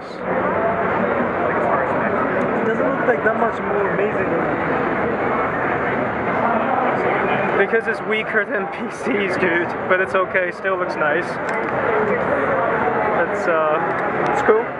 this. It doesn't look like that much more amazing. Because it's weaker than PCs, dude. But it's okay, still looks nice. It's uh, it's cool.